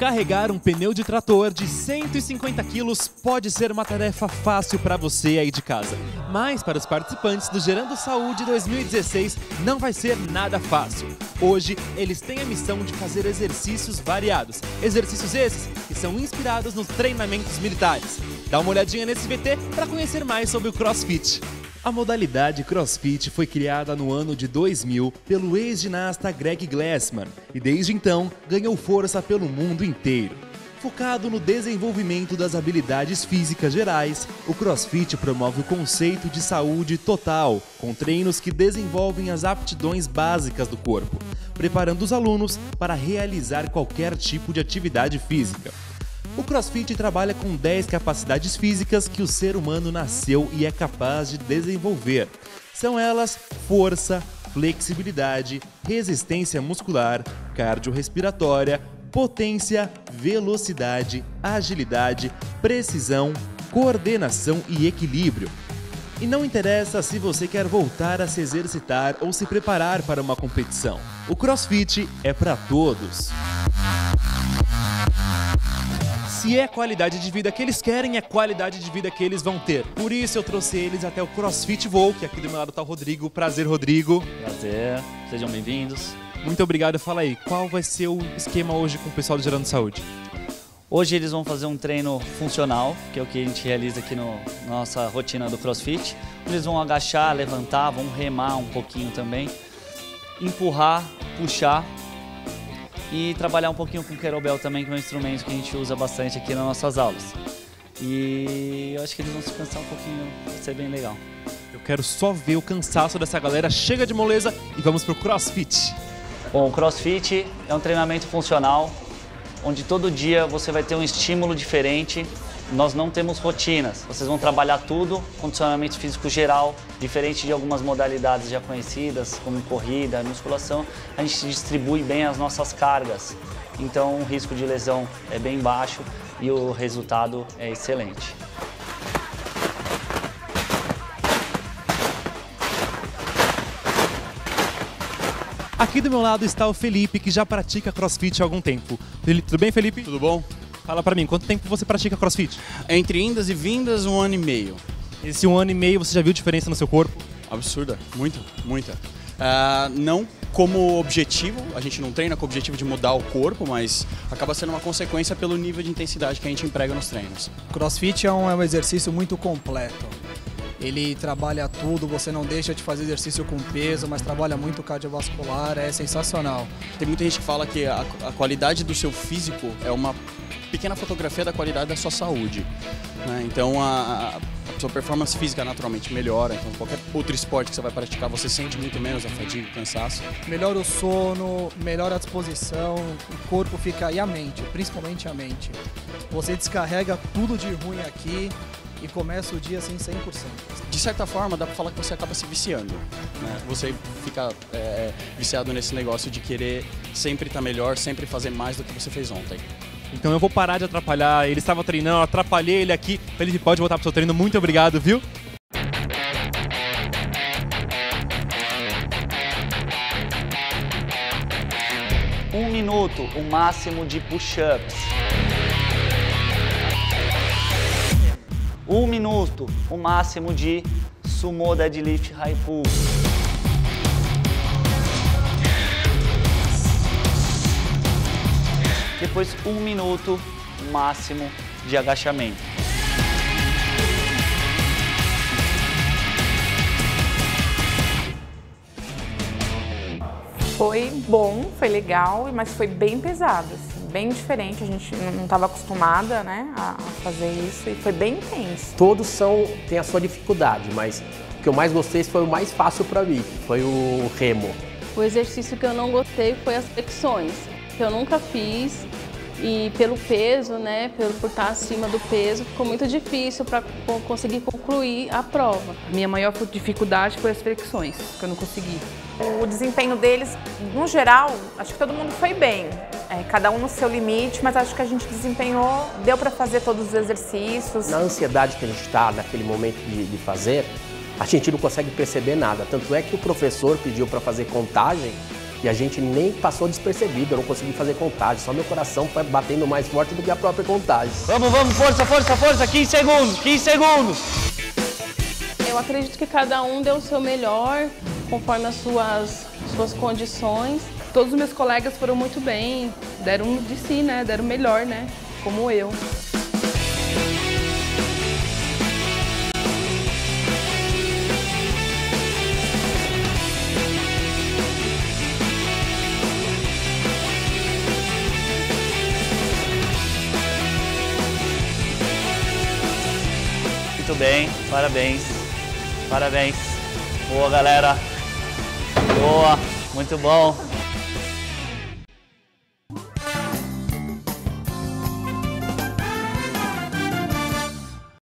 Carregar um pneu de trator de 150 quilos pode ser uma tarefa fácil para você aí de casa. Mas para os participantes do Gerando Saúde 2016 não vai ser nada fácil. Hoje eles têm a missão de fazer exercícios variados. Exercícios esses que são inspirados nos treinamentos militares. Dá uma olhadinha nesse VT para conhecer mais sobre o CrossFit. A modalidade CrossFit foi criada no ano de 2000 pelo ex-ginasta Greg Glassman e desde então ganhou força pelo mundo inteiro. Focado no desenvolvimento das habilidades físicas gerais, o CrossFit promove o conceito de saúde total, com treinos que desenvolvem as aptidões básicas do corpo, preparando os alunos para realizar qualquer tipo de atividade física. O CrossFit trabalha com 10 capacidades físicas que o ser humano nasceu e é capaz de desenvolver. São elas força, flexibilidade, resistência muscular, cardiorrespiratória, potência, velocidade, agilidade, precisão, coordenação e equilíbrio. E não interessa se você quer voltar a se exercitar ou se preparar para uma competição. O CrossFit é para todos. Se é qualidade de vida que eles querem, é qualidade de vida que eles vão ter. Por isso eu trouxe eles até o CrossFit Voo, que aqui do meu lado tá o Rodrigo. Prazer, Rodrigo. Prazer, sejam bem-vindos. Muito obrigado. Fala aí, qual vai ser o esquema hoje com o pessoal do Gerando Saúde? Hoje eles vão fazer um treino funcional, que é o que a gente realiza aqui no, na nossa rotina do CrossFit. Eles vão agachar, levantar, vão remar um pouquinho também, empurrar, puxar e trabalhar um pouquinho com o kettlebell também, que é um instrumento que a gente usa bastante aqui nas nossas aulas. E eu acho que eles vão se cansar um pouquinho, vai ser bem legal. Eu quero só ver o cansaço dessa galera. Chega de moleza e vamos pro CrossFit. Bom, o CrossFit é um treinamento funcional onde todo dia você vai ter um estímulo diferente. Nós não temos rotinas, vocês vão trabalhar tudo, condicionamento físico geral, diferente de algumas modalidades já conhecidas, como corrida, musculação, a gente distribui bem as nossas cargas. Então o risco de lesão é bem baixo e o resultado é excelente. Aqui do meu lado está o Felipe, que já pratica crossfit há algum tempo. Felipe, tudo bem, Felipe? Tudo bom? Fala pra mim, quanto tempo você pratica crossfit? Entre indas e vindas, um ano e meio. Esse um ano e meio você já viu diferença no seu corpo? Absurda, muito, muita. Uh, não como objetivo, a gente não treina com o objetivo de mudar o corpo, mas acaba sendo uma consequência pelo nível de intensidade que a gente emprega nos treinos. Crossfit é um, é um exercício muito completo. Ele trabalha tudo, você não deixa de fazer exercício com peso, mas trabalha muito cardiovascular, é sensacional. Tem muita gente que fala que a, a qualidade do seu físico é uma pequena fotografia da qualidade da sua saúde. Né? Então a, a, sua performance física naturalmente melhora. Então qualquer outro esporte que você vai praticar, você sente muito menos a fadiga, o cansaço. Melhora o sono, melhora a disposição, o corpo fica e a mente, principalmente a mente. Você descarrega tudo de ruim aqui e começa o dia assim 100%. De certa forma, dá pra falar que você acaba se viciando. Né? Você fica é, viciado nesse negócio de querer sempre estar tá melhor, sempre fazer mais do que você fez ontem. Então eu vou parar de atrapalhar. Ele estava treinando, eu atrapalhei ele aqui. Ele pode voltar pro seu treino. Muito obrigado, viu? Um minuto, o máximo de push-ups. Um minuto, o máximo de sumo deadlift high pull. Depois um minuto, máximo de agachamento. Foi bom, foi legal, mas foi bem pesado, assim, bem diferente. A gente não estava acostumada né, a fazer isso e foi bem intenso. Todos são têm a sua dificuldade, mas o que eu mais gostei foi o mais fácil para mim, foi o remo. O exercício que eu não gostei foi as flexões, que eu nunca fiz e pelo peso, né, por, por estar acima do peso, ficou muito difícil para conseguir concluir a prova. Minha maior dificuldade foi as flexões, que eu não consegui. O desempenho deles, no geral, acho que todo mundo foi bem. É, cada um no seu limite, mas acho que a gente desempenhou, deu para fazer todos os exercícios. Na ansiedade que a gente está naquele momento de, de fazer, a gente não consegue perceber nada. Tanto é que o professor pediu para fazer contagem E a gente nem passou despercebido, eu não consegui fazer contagem, só meu coração foi batendo mais forte do que a própria contagem. Vamos, vamos, força, força, força, 15 segundos, 15 segundos. Eu acredito que cada um deu o seu melhor, conforme as suas, suas condições. Todos os meus colegas foram muito bem, deram de si, né? Deram o melhor, né? Como eu. Bem, parabéns. Parabéns. Boa, galera. Boa, muito bom.